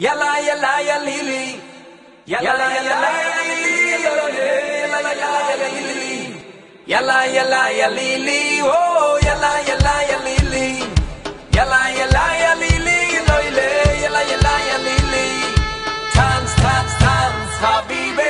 Yalla yalla yalili. Yalla yalla yalili. Yalla yalla yalili. Oh yalla yalla yalili. Yalla yalla yalili. Loile yalla yalla yalili. Tans tans tans baby.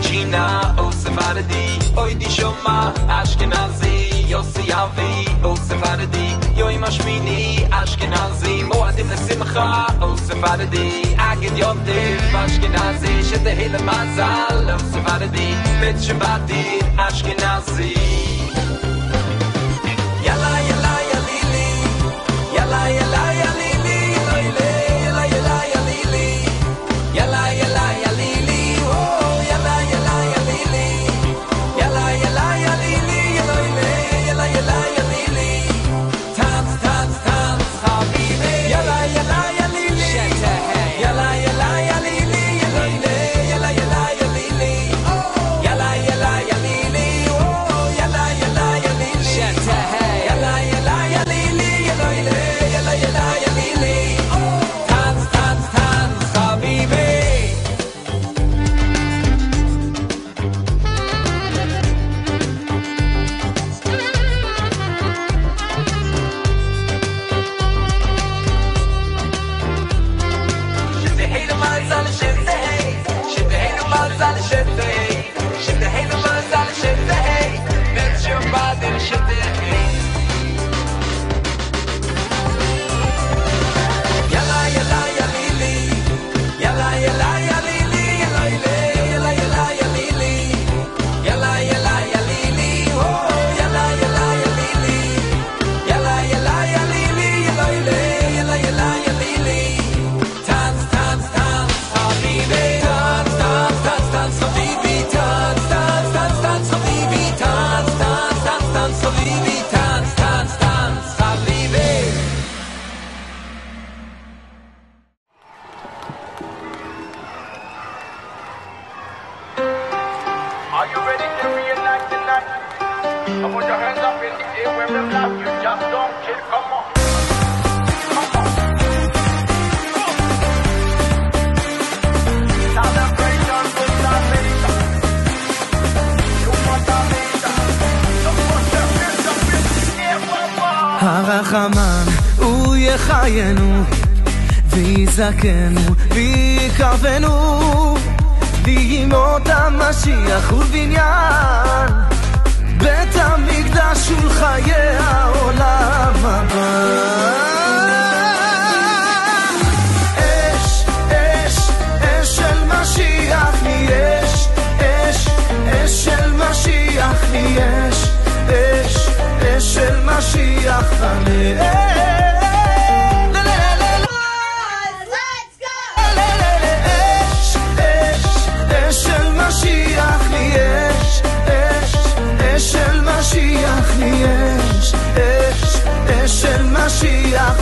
china o se di, oi di shoma, Ashkenazi, yo si avi, o se di, yo ima Ashkenazi, mo adim na simcha, o se vare di, agid Ashkenazi, shete hele mazal, o se mit di, bet Ashkenazi. הרחמן הוא יחיינו ויזכנו ויקרבנו בימות המשיח ובניין חיי העולם הבא. אש, אש, אש של משיח היא אש, אש, אש של משיח היא אש, אש, אש של משיח עלי אש.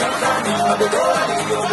Yeah.